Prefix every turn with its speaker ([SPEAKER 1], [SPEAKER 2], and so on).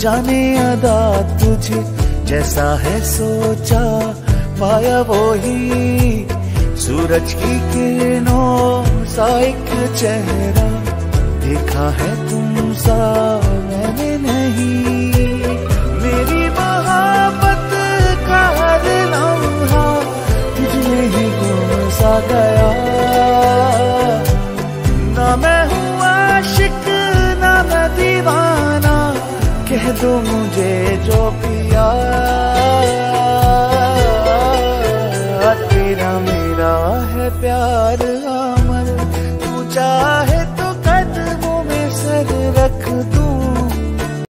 [SPEAKER 1] जाने अदा तुझे जैसा है सोचा पाया वो ही सूरज की किरणों सा एक चेहरा देखा है तुम सा मैंने नहीं। मेरी महाबत का हर लम्हा तुझमें ही गुम सा गया। ना मैं हूँ आशिक, ना मैं दीवाना, कह दो मुझे जो पिया। मेरा है प्यार अमर 자